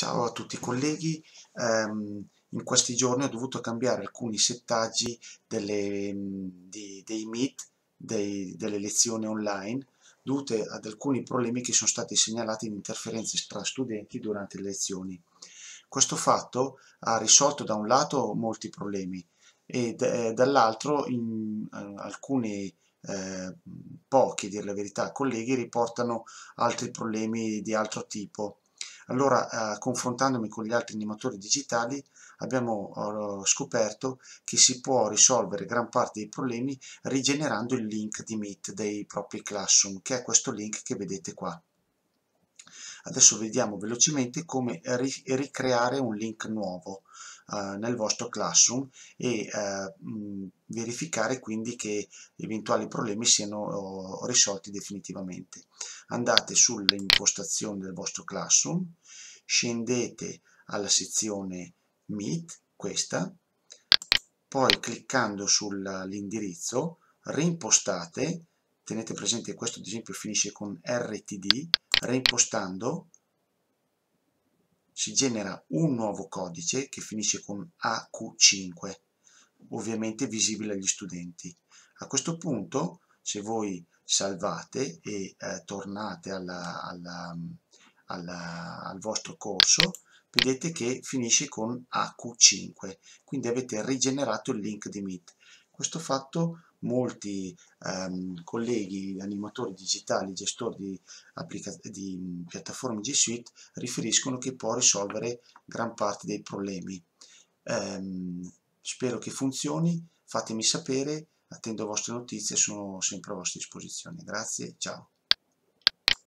Ciao a tutti colleghi, um, in questi giorni ho dovuto cambiare alcuni settaggi delle, di, dei Meet, dei, delle lezioni online, dovute ad alcuni problemi che sono stati segnalati in interferenze tra studenti durante le lezioni. Questo fatto ha risolto da un lato molti problemi e eh, dall'altro uh, alcuni eh, pochi, a dire la verità, colleghi riportano altri problemi di altro tipo allora, eh, confrontandomi con gli altri animatori digitali, abbiamo eh, scoperto che si può risolvere gran parte dei problemi rigenerando il link di Meet dei propri Classroom, che è questo link che vedete qua. Adesso vediamo velocemente come ri ricreare un link nuovo eh, nel vostro Classroom e eh, mh, verificare quindi che eventuali problemi siano risolti definitivamente. Andate sulle impostazioni del vostro Classroom, scendete alla sezione Meet, questa, poi cliccando sull'indirizzo reimpostate, tenete presente che questo ad esempio finisce con RTD, reimpostando si genera un nuovo codice che finisce con AQ5, ovviamente visibile agli studenti. A questo punto, se voi salvate e eh, tornate alla, alla, alla, al vostro corso, vedete che finisce con AQ5, quindi avete rigenerato il link di Meet. Questo fatto molti ehm, colleghi animatori digitali, gestori di, di piattaforme G Suite riferiscono che può risolvere gran parte dei problemi. Ehm, spero che funzioni, fatemi sapere, attendo vostre notizie, sono sempre a vostra disposizione. Grazie, ciao.